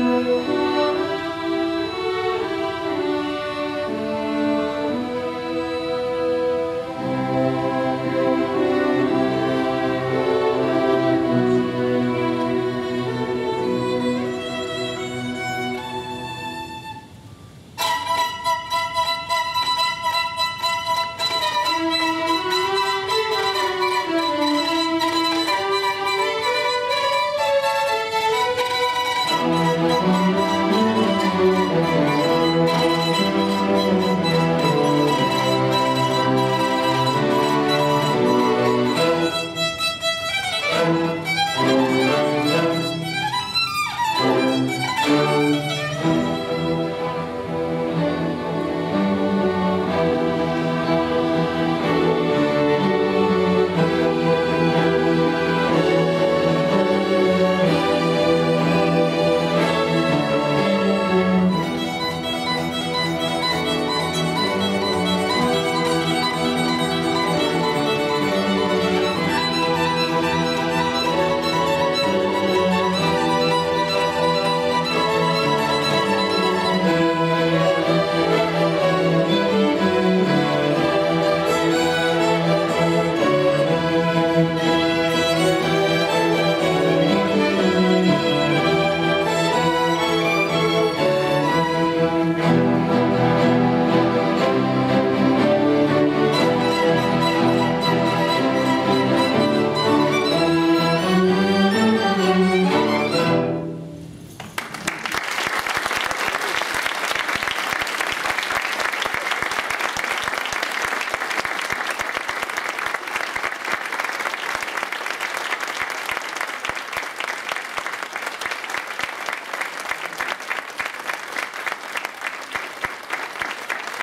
Música